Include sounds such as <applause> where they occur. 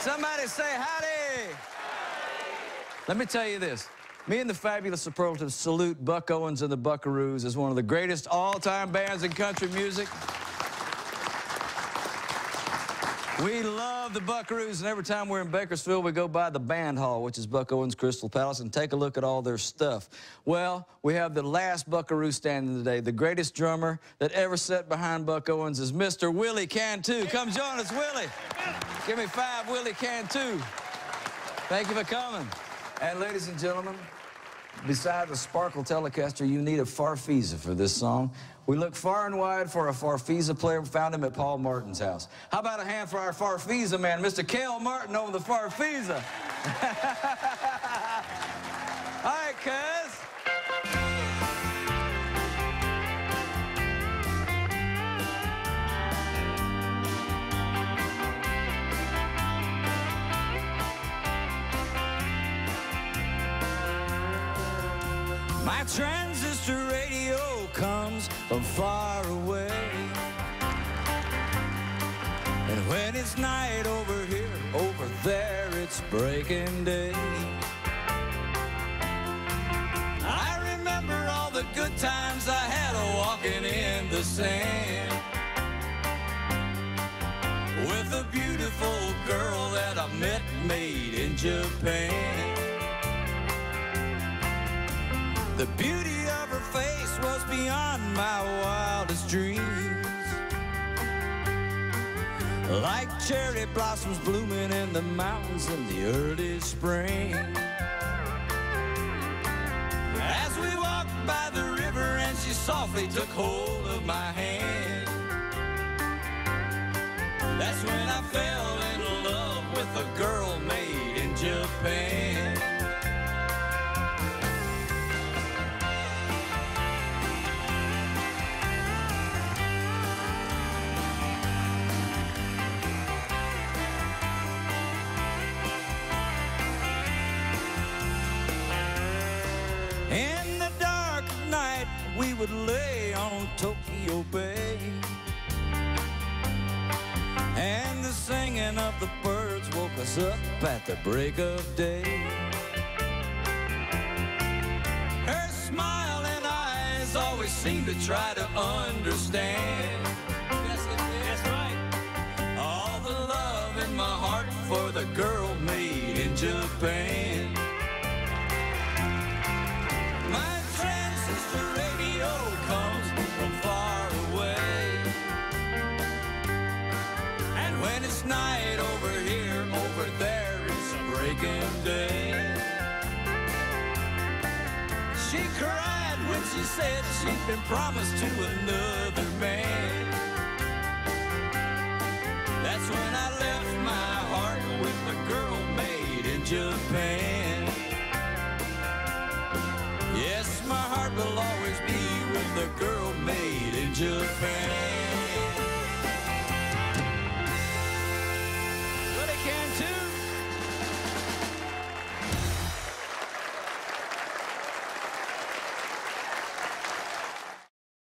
Somebody say howdy. Let me tell you this. Me and the fabulous superlatives salute Buck Owens and the Buckaroos as one of the greatest all-time bands in country music. We love the Buckaroos, and every time we're in Bakersfield, we go by the band hall, which is Buck Owens Crystal Palace, and take a look at all their stuff. Well, we have the last Buckaroo standing today. The greatest drummer that ever sat behind Buck Owens is Mr. Willie Cantu. Come join us, Willie. Give me five, Willie Cantu. Thank you for coming. And ladies and gentlemen, besides a Sparkle Telecaster, you need a Farfisa for this song. We look far and wide for a Farfisa player. We found him at Paul Martin's house. How about a hand for our Farfisa man, Mr. Cale Martin over the Farfisa? <laughs> My transistor radio comes from far away. And when it's night over here, over there, it's breaking day. I remember all the good times I had walking in the sand with a beautiful girl that I met made in Japan. The beauty of her face was beyond my wildest dreams. Like cherry blossoms blooming in the mountains in the early spring. As we walked by the river and she softly took hold of my hand. That's when would lay on Tokyo Bay. And the singing of the birds woke us up at the break of day. Her smile and eyes always seemed to try to understand. Yes, That's right. All the love in my heart for the girl made in Japan. Night over here, over there, it's breaking day. She cried when she said she'd been promised to another man. That's when I left my heart with the girl made in Japan. Yes, my heart will always be with the girl made in Japan.